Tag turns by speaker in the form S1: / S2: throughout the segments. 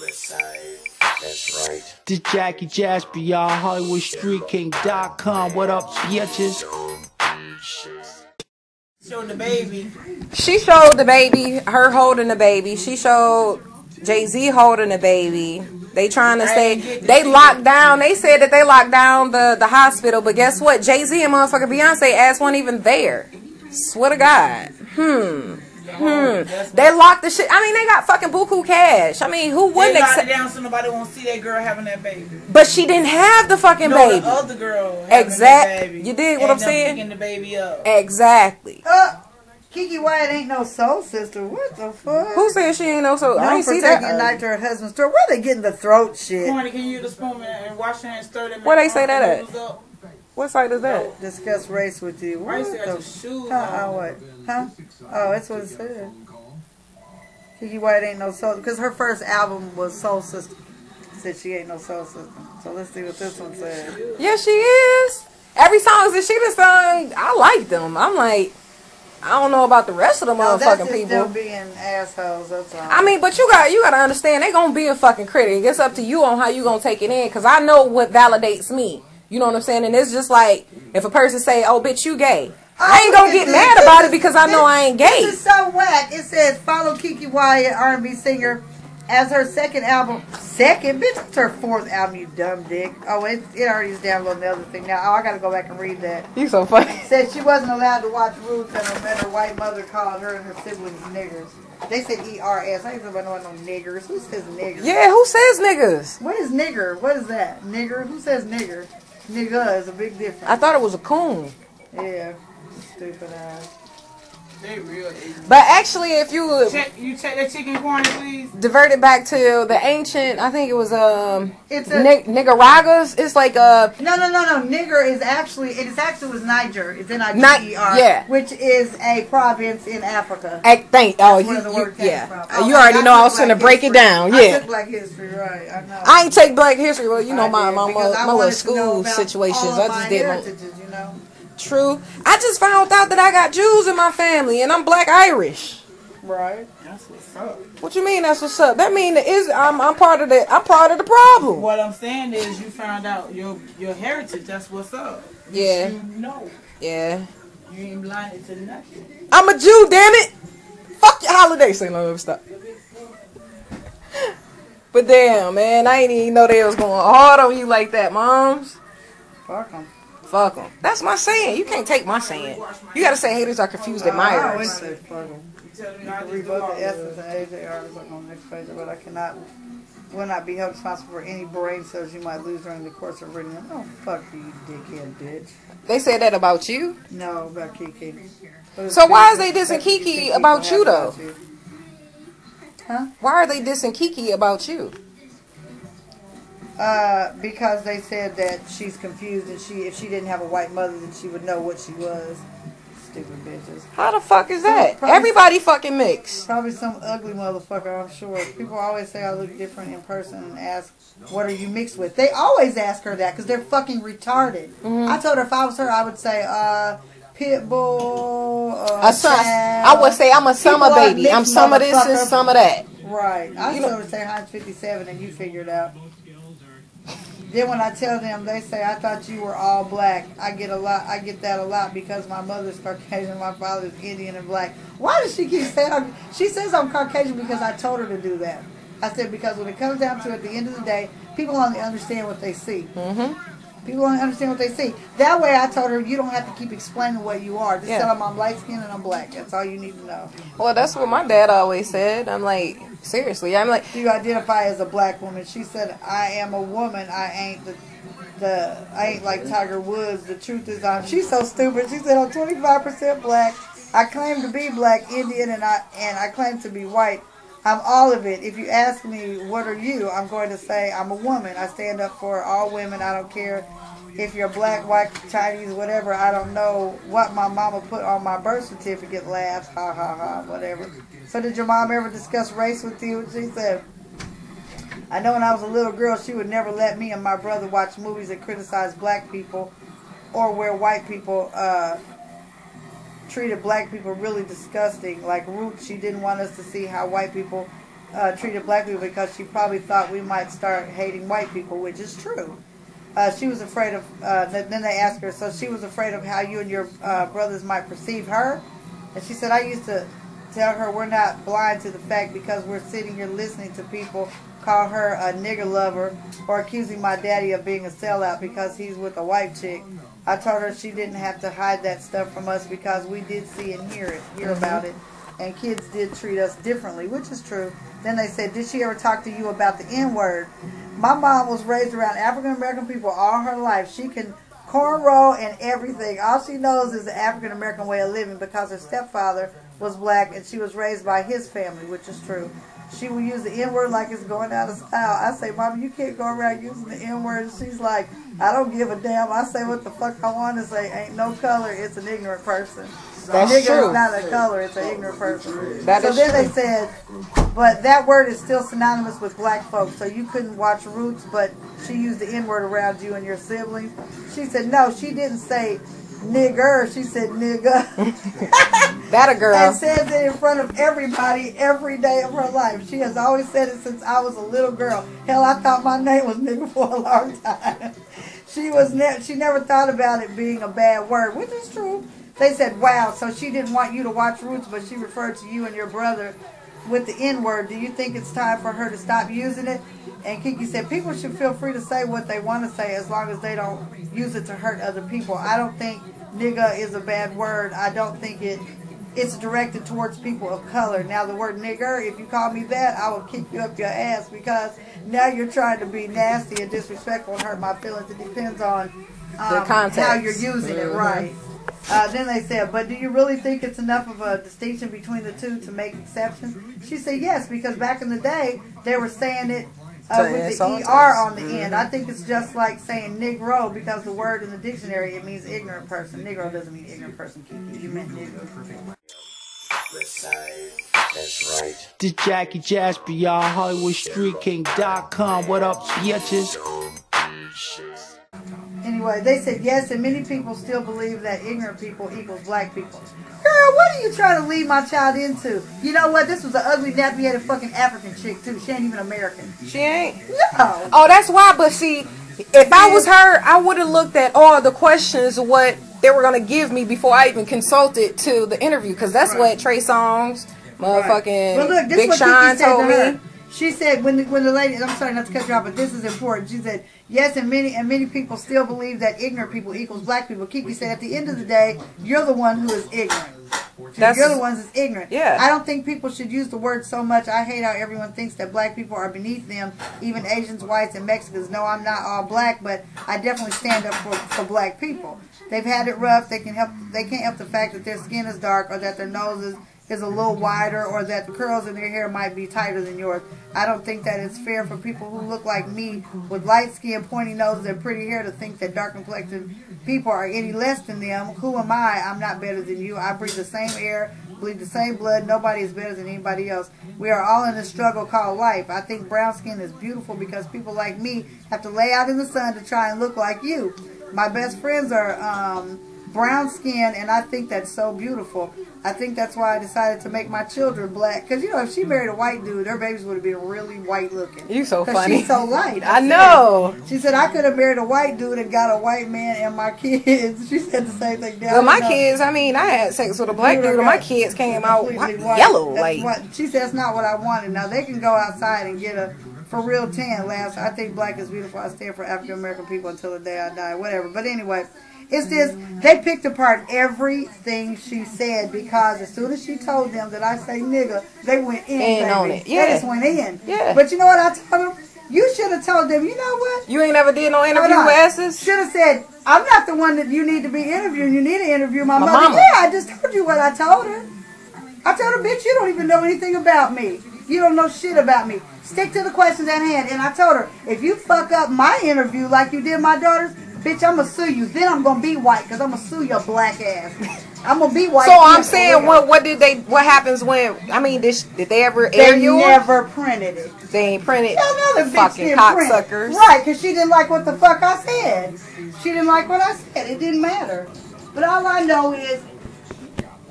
S1: West side. That's right.
S2: This Jackie Jasper, y'all. HollywoodStreetKing.com. What up, bitches?
S3: Showed the baby.
S4: She showed the baby, her holding the baby. She showed Jay Z holding the baby. They trying to say they locked down. They said that they locked down the the hospital, but guess what? Jay Z and motherfucker Beyonce ass weren't even there. Swear to God. Hmm. Hmm. They locked the shit. I mean, they got fucking buku cash. I mean, who wouldn't
S3: locked it
S4: accept?
S3: down so nobody won't see that girl having that baby.
S4: But she didn't have the fucking
S3: No,
S4: baby.
S3: the other girl. having
S4: Exact-
S3: that baby.
S4: you dig what I'm saying?
S3: Picking the baby up.
S4: Exactly.
S5: Uh, Keke Wyatt ain't no soul sister. What the fuck?
S4: Who said she ain't know? So I ain't see
S5: taking a
S4: that.
S5: knife to her husband's throat. Where they getting the throat shit?
S3: Corny, can you use the spoon and wash your hands, stir them?
S4: Where they say that at? What site is that?
S5: Discuss race with you.
S3: Why you
S5: What
S3: say got
S5: the
S3: shoes
S5: Huh?
S3: On?
S5: what? Huh? Oh, that's what it said. Keke Wyatt ain't no soul because her first album was Soul Sister. Said she ain't no soul sister. So let's see what this one says.
S4: Yeah, she is. Every song that she done sung, I like them. I'm like, I don't know about the rest of the
S5: No, that's
S4: motherfucking
S5: just
S4: people.
S5: them being assholes. That's all.
S4: I mean, but you got you got to understand they gonna be a fucking critic. It's up to you on how you gonna take it in. Cause I know what validates me. You know what I'm saying? And it's just like if a person say, "Oh, bitch, you gay," I ain't gonna get
S5: This-
S4: mad about it because I know I ain't gay.
S5: This is so whack. It says follow Keke Wyatt, R&B singer, as her second album. Second, bitch, it's her fourth album. You dumb dick. Oh, it, it already is downloading the other thing now. Oh, I gotta go back and read that.
S4: You so funny.
S5: Said she wasn't allowed to watch Roots and her, her white mother called her and her siblings niggers. They said E-R-S. I ain't nobody know no niggers. Who says niggers?
S4: Yeah, who says niggers?
S5: What is nigger? What is that? Nigger? Who says nigger? Nigga is a big difference.
S4: I thought it was a coon.
S5: Yeah. Stupid ass.
S3: They real ignorant.
S4: But actually, if you would
S3: Check, you check that chicken corny, please.
S4: divert it back to the ancient, I think it was um
S5: It's a
S4: Nig- Nicaraguas. It's like a
S5: no, no, no, no. Nigger is actually it is actually was Niger. It's N I G E R.
S4: Yeah.
S5: Which is a province in Africa.
S4: I think oh
S5: That's
S4: you,
S5: where the
S4: you
S5: word
S4: yeah. Uh,
S5: Oh,
S4: you already
S5: I
S4: know I was gonna
S5: Black
S4: break it
S5: history.
S4: down
S5: I
S4: yeah.
S5: took Black history, right? I know.
S4: I ain't take Black History. Well, you know
S5: I
S4: my
S5: did,
S4: my, my, my little school situations. I just
S5: my
S4: did my
S5: heritages, you know.
S4: True. I just found out that I got Jews in my family and I'm Black Irish.
S5: Right.
S3: That's what's up.
S4: What you mean? That's what's up. That mean that is I'm I'm part of the I'm part of the problem.
S3: What I'm saying is, you found out your your heritage. That's what's up.
S4: Yeah.
S3: You know,
S4: Yeah.
S3: you ain't blinded to nothing.
S4: I'm a Jew. Damn it. Fuck your holiday. Say no. Stop. But damn, man, I ain't even know they was going hard on you like that, moms.
S5: Fuck them.
S4: Fuck them. That's my saying. You can't take my saying. You gotta say haters are confused
S5: I always
S4: admirers.
S5: say fuck them.
S3: You tell me I
S5: can read both the S's and AJRs on the next page, but I cannot, will not be held responsible for any brain cells you might lose during the course of reading them. Oh, fuck you, you dickhead bitch.
S4: They said that about you.
S5: No, about Keke.
S4: So why is they dissing
S5: Keke
S4: about you, though?
S5: Huh?
S4: Why are they dissing Keke about you?
S5: Uh, because they said that she's confused and she, if she didn't have a white mother, then she would know what she was. Stupid bitches.
S4: How the fuck is that?
S5: Probably-
S4: Everybody fucking mixed.
S5: Probably some ugly motherfucker, I'm sure. People always say I look different in person and ask, what are you mixed with? They always ask her that because they're fucking retarded.
S4: Mm-hmm.
S5: I told her if I was her, I would say, uh, Pitbull, uh,
S4: A son, I would say I'm a summer baby. I'm some of this and some of that.
S5: Right. I
S4: You know-
S5: to say Heinz 57 and you figured it out. Then when I tell them, they say, I thought you were all black. I get a lot. I get that a lot because my mother's Caucasian, my father's Indian and black. Why does she keep saying? I'm, she says I'm Caucasian because I told her to do that. I said because when it comes down to it, at the end of the day, people only understand what they see.
S4: Mm-hmm.
S5: People only understand what they see. That way, I told her you don't have to keep explaining what you are. Just
S4: Yeah.
S5: tell them I'm light skinned and I'm black. That's all you need to know.
S4: Well, that's what my dad always said. I'm like, seriously. I'm like,
S5: Do you identify as a black woman? She said, I am a woman. I ain't the, the I ain't like Tiger Woods. The truth is, I'm. She's so stupid. She said, I'm 25% black. I claim to be black, Indian, and I and I claim to be white. I'm all of it. If you ask me, what are you? I'm going to say, I'm a woman. I stand up for all women. I don't care if you're black, white, Chinese, whatever. I don't know what my mama put on my birth certificate. Laughs, ha ha ha, whatever. So did your mom ever discuss race with you? She said, I know when I was a little girl, she would never let me and my brother watch movies that criticize black people or where white people uh, treated black people really disgusting. Like Root, she didn't want us to see how white people uh, treated black people because she probably thought we might start hating white people, which is true. Uh, she was afraid of. Uh, th- then they asked her, so she was afraid of how you and your uh, brothers might perceive her, and she said, I used to tell her we're not blind to the fact because we're sitting here listening to people call her a nigger lover or accusing my daddy of being a sellout because he's with a white chick. I told her she didn't have to hide that stuff from us because we did see and hear it, hear about it, and kids did treat us differently, which is true. Then they said, did she ever talk to you about the N word? My mom was raised around African American people all her life. She can cornrow and everything. All she knows is the African American way of living because her stepfather was black and she was raised by his family, which is true. She will use the N word like it's going out of style. I say, Mama, you can't go around using the N word. She's like, I don't give a damn. I say what the fuck I want to say. Ain't no color. It's an ignorant person.
S4: That's
S5: Nigga
S4: true.
S5: is not a color. It's an ignorant person.
S4: That
S5: so then
S4: true.
S5: they said, but that word is still synonymous with black folks. So you couldn't watch Roots, but she used the N word around you and your siblings. She said, no, she didn't say nigger. She said nigga.
S4: That a girl.
S5: and says it in front of everybody every day of her life. She has always said it since I was a little girl. Hell, I thought my name was nigga for a long time. She was ne- she never thought about it being a bad word, which is true. They said, "Wow," so she didn't want you to watch Roots, but she referred to you and your brother with the N word. Do you think it's time for her to stop using it? And Keke said, "People should feel free to say what they want to say as long as they don't use it to hurt other people. I don't think nigga is a bad word. I don't think it." It's directed towards people of color. Now, the word nigger, if you call me that, I will kick you up your ass because now you're trying to be nasty and disrespectful and hurt my feelings. It depends on um, how you're using it, right? Uh, then they said, but do you really think it's enough of a distinction between the two to make exceptions? She said, yes, because back in the day, they were saying it uh, with the ER on the end. I think it's just like saying Negro because the word in the dictionary, it means ignorant person. Negro doesn't mean ignorant person, Keke. You meant Negro.
S1: That's right.
S2: This Jackie Jasper, y'all. HollywoodStreetKing.com. What up, bitches?
S5: Anyway, they said yes, and many people still believe that ignorant people equals black people. Girl, what are you trying to lead my child into? You know what? This was an ugly, nappy-headed fucking African chick, too. She ain't even American.
S4: She ain't.
S5: No.
S4: Oh, that's why. But see, if I was her, I would have looked at all the questions what they were gonna give me before I even consulted to the interview, because that's what Trey Songz, motherfucking
S5: But look,
S4: Big Sean told
S5: to
S4: me.
S5: She said when the, when the lady, I'm sorry not to cut you off, but this is important. She said yes, and many and many people still believe that ignorant people equals black people. Keke said at the end of the day, you're the one who is ignorant.
S4: That's-
S5: you're the ones that's ignorant.
S4: Yeah.
S5: I don't think people should use the word so much. I hate how everyone thinks that black people are beneath them, even Asians, whites, and Mexicans. No, I'm not all black, but I definitely stand up for, for black people. They've had it rough. They can help. They can't help the fact that their skin is dark, or that their nose is, a little wider, or that the curls in their hair might be tighter than yours. I don't think that it's fair for people who look like me with light skin, pointy noses, and pretty hair to think that dark complected people are any less than them. Who am I? I'm not better than you. I breathe the same air, bleed the same blood. Nobody is better than anybody else. We are all in a struggle called life. I think brown skin is beautiful because people like me have to lay out in the sun to try and look like you. My best friends are um, brown skin, and I think that's so beautiful. I think that's why I decided to make my children black. Because, you know, if she hmm. married a white dude, her babies would have been really white looking.
S4: You so funny.
S5: she's so light.
S4: I
S5: said-
S4: know.
S5: She said, I could have married a white dude and got a white man and my kids. She said the same thing. Now,
S4: Well, my
S5: know,
S4: kids, I mean, I had sex with a black dude, and my kids came out white,
S5: white.
S4: yellow.
S5: That's
S4: Like,
S5: what, she said, that's not what I wanted. Now, they can go outside and get a for real tan last. I think black is beautiful. I stand for African American people until the day I die. Whatever. But anyway, it's just They picked apart everything she said because as soon as she told them that I say nigga, they went in,
S4: In on it.
S5: They
S4: Yeah.
S5: just went in.
S4: Yeah.
S5: But you know what I told them? You should have told them, you know what?
S4: you ain't never did no interview with.
S5: Should have said, I'm not the one that you need to be interviewing. You need to interview my,
S4: My
S5: mother.
S4: mama.
S5: Yeah, I just told you what I told her. I told her, bitch, you don't even know anything about me. You don't know shit about me. Stick to the questions at hand. And I told her, if you fuck up my interview like you did my daughter's, bitch, I'm to sue you. Then I'm going to be white because I'm to sue your black ass. I'm to be white.
S4: So I'm saying, what what did they? What happens when? I mean, did, did they ever air
S5: They
S4: yours?
S5: never printed it.
S4: They ain't printed.
S5: Another
S4: fucking cocksuckers.
S5: Right, because she didn't like what the fuck I said. She didn't like what I said. It didn't matter. But all I know is,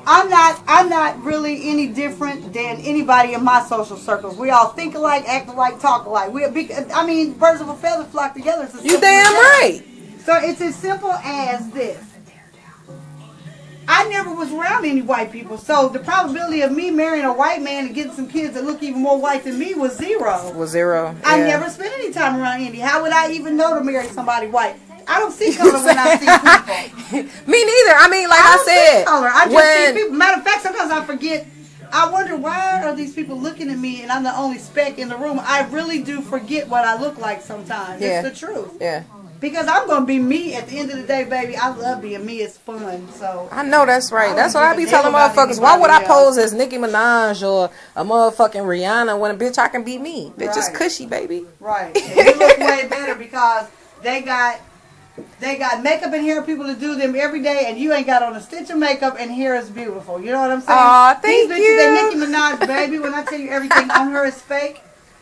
S5: I'm not I'm not really any different than anybody in my social circles. We all think alike, act alike, talk alike. We I mean, birds of a feather flock together.
S4: You damn right.
S5: So it's as simple as this. I never was around any white people, so the probability of me marrying a white man and getting some kids that look even more white than me was zero.
S4: Was zero.
S5: I never spent any time around any. How would I even know to marry somebody white? I don't see color when I see people.
S4: Me neither. I mean, like I,
S5: don't see
S4: said,
S5: color. I just
S4: when
S5: see people. Matter of fact, sometimes I forget. I wonder why are these people looking at me and I'm the only speck in the room. I really do forget what I look like sometimes.
S4: Yeah.
S5: It's the truth.
S4: yeah,
S5: Because I'm gonna be me at the end of the day, baby. I love being me. It's fun. So
S4: I know that's right. That's what I be telling motherfuckers. Why would I pose as Nicki Minaj or a motherfucking Rihanna when a bitch I can be me? Bitch is cushy, baby.
S5: right, you look way better because they got they got makeup and hair people to do them every day, and you ain't got on a stitch of makeup and hair is beautiful. You know what I'm saying?
S4: Aw, thank
S5: These bitches,
S4: you.
S5: That Nicki Minaj baby. When I tell you everything on her is fake.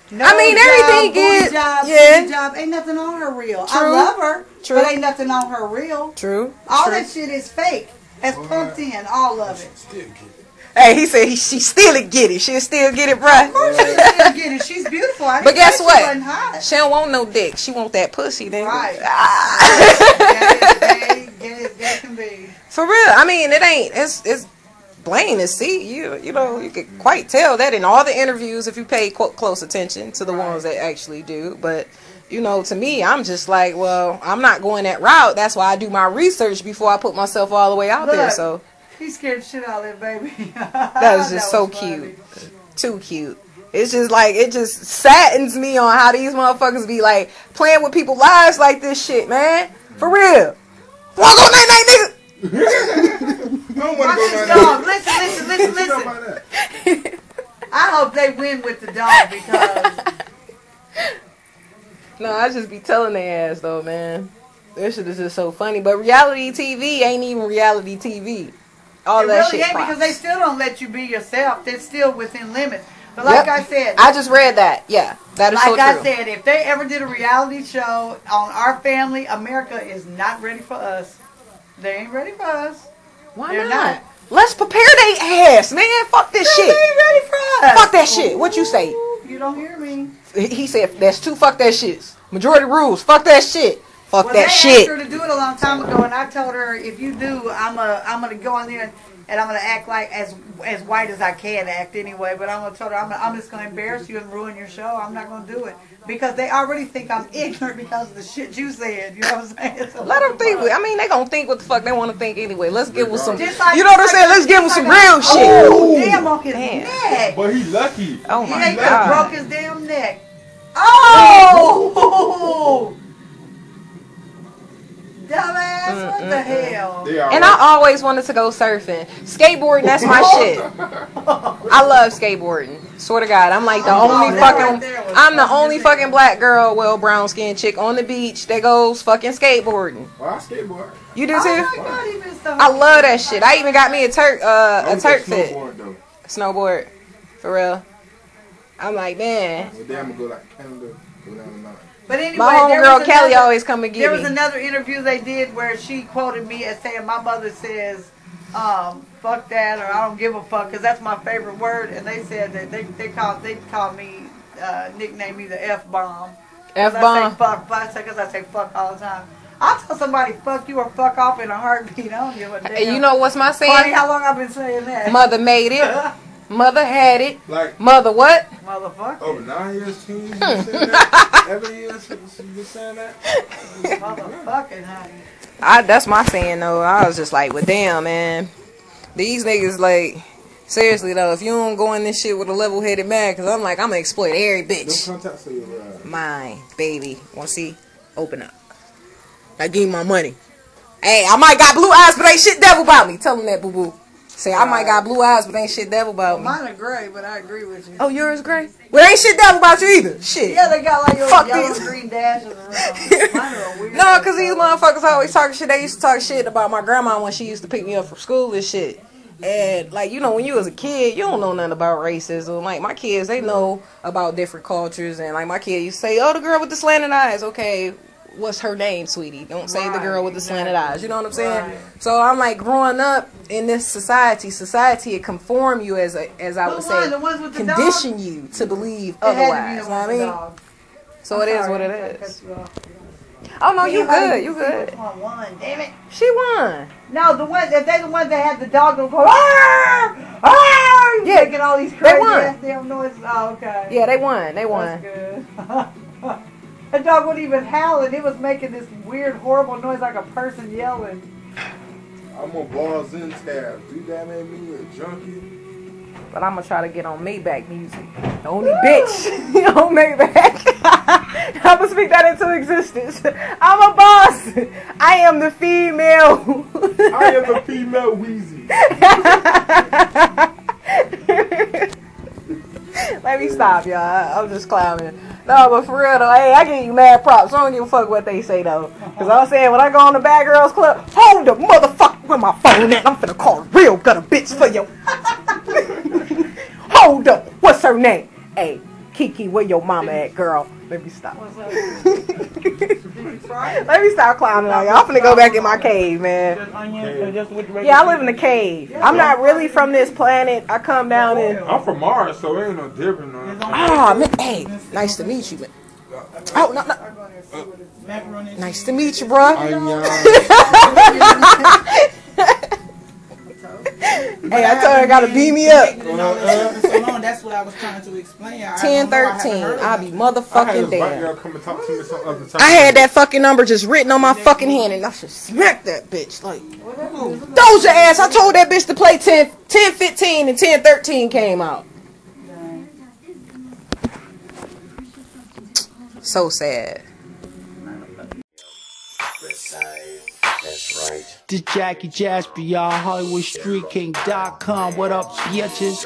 S5: No
S4: I mean,
S5: job,
S4: everything
S5: booty
S4: is-
S5: job,
S4: yeah.
S5: booty job. Ain't nothing on her real. I love her,
S4: True.
S5: but ain't nothing on her real.
S4: True.
S5: All
S4: True.
S5: that shit is fake. That's pumped in, all of it.
S4: Hey, he said he, she still get it. She'll still get it, bruh.
S5: Of course she didn't get it. She's beautiful. I didn't
S4: But guess what?
S5: She wasn't hot.
S4: She don't want no dick. She want that pussy. Then.
S5: Right.
S4: Ah.
S5: gay, gay, gay, gay can be.
S4: For real. I mean, it ain't. It's it's plain to see. You you know you could quite tell that in all the interviews if you pay qu- close attention to the ones that actually do. But you know, to me, I'm just like, well, I'm not going that route. That's why I do my research before I put myself all the way out there. So
S5: He scared shit out of that baby.
S4: that was just so cute, too cute. It's just like it just saddens me on how these motherfuckers be like playing with people's lives like this shit, man. For real. Walk on that night, nigga.
S6: I don't want
S5: Watch
S6: to go
S5: this
S6: down
S5: dog. Listen, listen, listen,
S6: there. You know
S5: listen. I hope they win with the dog because
S4: No, I just be telling their ass though, man. This shit is just so funny. But reality TV ain't even reality TV. All
S5: it
S4: that
S5: really
S4: shit.
S5: ain't
S4: props.
S5: because they still don't let you be yourself. They're still within limits. But like
S4: Yep.
S5: I said,
S4: I just read that. Yeah, that is
S5: like
S4: so
S5: I said, if they ever did a reality show on our family, America is not ready for us. They ain't ready for us.
S4: Why
S5: they're
S4: not?
S5: not.
S4: Let's prepare they ass, man. Fuck this
S5: They
S4: shit.
S5: ain't ready for us.
S4: Fuck that shit. What you say?
S5: You don't hear me.
S4: He said that's two fuck that shits. Majority rules. Fuck that shit. Fuck
S5: Well,
S4: that
S5: they
S4: shit.
S5: asked her to do it a long time ago, and I told her if you do, I'm a, I'm gonna go in there and, and I'm gonna act like as as white as I can act anyway. But I'm gonna tell her I'm, gonna, I'm just gonna embarrass you and ruin your show. I'm not gonna do it because they already think I'm ignorant because of the shit you said. You know what I'm saying? So
S4: Let them think. I mean, they gonna think what the fuck they want to think anyway. Let's give them some.
S5: Like-
S4: You know what I'm saying? Let's give them some
S5: like
S4: real
S5: a-
S4: shit.
S5: Oh, damn on his
S4: Damn.
S5: neck.
S6: But he lucky.
S4: Oh my
S5: ain't gonna
S4: god.
S5: broke his damn neck. Oh! Dumbass, mm, what mm, the
S6: mm. hell?
S4: And I always wanted to go surfing. Skateboarding, that's my oh. shit. I love skateboarding. Swear to God, I'm like the
S5: Oh,
S4: only
S5: that right
S4: fucking
S5: there was
S4: I'm the
S5: fucking
S4: only
S5: insane.
S4: fucking black girl, well brown skinned chick on the beach that goes fucking skateboarding.
S6: Well, I skateboard.
S4: You do
S5: Oh
S4: too?
S5: my God, he so
S4: I love that shit. I even got me a Turk uh
S6: I
S4: a
S6: was
S4: Turk
S6: a
S4: fit
S6: snowboard, though.
S4: snowboard. For real. I'm like, man.
S6: Well, then I'm gonna go like Canada, go down the mountain.
S5: But anyway,
S4: My homegirl Kelly always come and get
S5: There was
S4: me.
S5: another interview they did where she quoted me as saying, "My mother says, um, fuck that," or "I don't give a fuck," because that's my favorite word. And they said that they they called they called me uh, nickname me the f bomb.
S4: F bomb.
S5: fuck, because I say fuck all the time. I'll tell somebody fuck you or fuck off in a heartbeat. I don't give a damn.
S4: You know what's my
S5: Funny
S4: saying?
S5: how long I've been saying that.
S4: Mother made it. Mother had it.
S6: Like
S4: Mother what?
S5: Motherfucker.
S6: over nine years, ten years, you been saying that. Every year, since you been saying that.
S5: Motherfucking honey.
S4: I that's my saying though. I was just like, well, damn, man. These niggas like, seriously though, if you don't go in this shit with a level headed man, cause I'm like, I'm gonna exploit every bitch.
S6: contact to your uh,
S4: Mine, baby. Want to see? Open up. I give me my money. Hey, I might got blue eyes, but ain't shit devil about me. Tell them that, boo boo. Say I might got blue eyes, but ain't shit devil about me.
S5: Mine are gray, but I agree with you.
S4: Oh, yours gray. Well, ain't shit devil about you either. Shit.
S5: Yeah, they got like your
S4: Fuck
S5: yellow
S4: these.
S5: green dashes around. Mine are weird.
S4: No, because these motherfuckers always talking shit. They used to talk shit about my grandma when she used to pick me up from school and shit. And like you know, when you was a kid, you don't know nothing about racism. Like my kids, they know about different cultures. And like my kid used to say, "Oh, the girl with the slanted eyes." Okay, what's her name, sweetie? Don't say the girl with the slanted eyes. You know what I'm saying?
S5: Right.
S4: So I'm like growing up in this society. Society it conform you as a as I would
S5: won?
S4: say
S5: The ones with the
S4: condition you to believe
S5: It to
S4: otherwise.
S5: the
S4: You know what I
S5: one
S4: mean?
S5: dog.
S4: So it is
S5: Sorry,
S4: what
S5: I
S4: it is. Oh no, you good. You good.
S5: one won. Damn it.
S4: She won.
S5: No, the ones if they the ones that had the dog that go ah ah
S4: Yeah,
S5: making all these crazy
S4: won.
S5: ass damn noises. Oh, okay.
S4: Yeah, they won. They
S5: That's
S4: won.
S5: good. the dog wasn't even howling. It was making this weird, horrible noise like a person yelling.
S6: I'm on balls in tab. Do that make me a junkie?
S4: But I'm gonna try to get on Maybach music. The only bitch on Maybach. I'm gonna speak that into existence. I'm a boss. I am the female.
S6: I am the female Weezy.
S4: Let me stop, y'all. I'm just clowning. No, but for real though, hey, I give you mad props. I don't give a fuck what they say though. Cause I'm saying when I go on the Bad Girls Club, hold the motherfucker where my phone at. I'm finna call a real gutter bitch for you. hold up. What's her name? Hey, Keke, where your mama at, girl? Let me stop.
S5: What's up? Did you try it?
S4: Let me stop clowning on y'all. I'm finna go back in my cave, man.
S3: Onion, just with regular
S4: Yeah, I live in a cave. I'm not really from this planet. I come down and.
S6: I'm from Mars, so it ain't no different. No.
S4: Ah, man, hey, nice to meet you, man. Oh, no, no. Nice to meet you, bro. Hey, I told her I gotta beat me up.
S3: Connected and all that stuff for so long, That's what I was trying to explain. I- I
S4: 10,
S3: don't know, I haven't
S4: 13.
S3: heard of
S4: I'll be motherfucking
S6: this white
S4: dead.
S6: girl come and talk to me some other time.
S4: I had that fucking number just written on my fucking hand and I should smack that bitch. Like, Doja ass. I told that bitch to play 10, 10 15 and 10, 13 came out. So sad.
S1: That's.
S2: The Jackie Jasper, y'all. HollywoodStreetKing.com. What up, bitches?